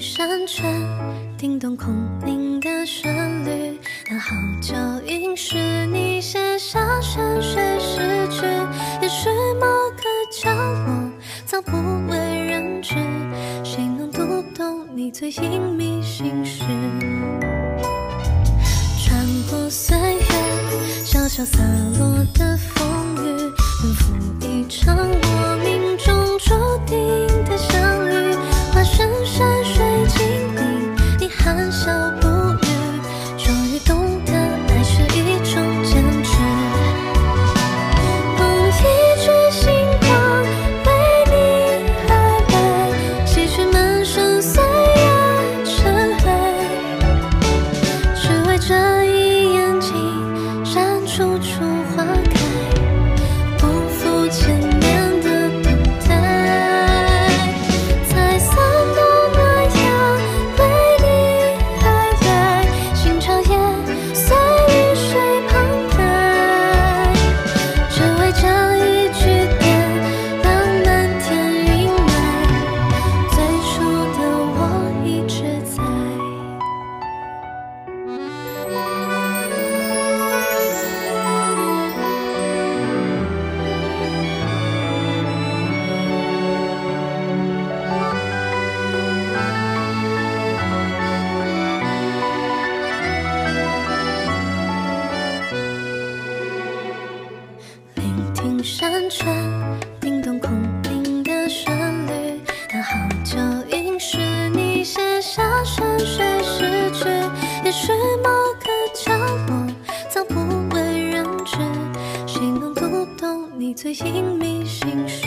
山泉，叮咚空灵的旋律，那号角应是你写下山水诗句。也许某个角落早不为人知，谁能读懂你最隐秘心事？穿过岁月，潇潇洒真山泉，叮咚空灵的旋律，那号角应是你写下山水诗句。也许某个角落早不为人知，谁能读懂你最隐秘心事？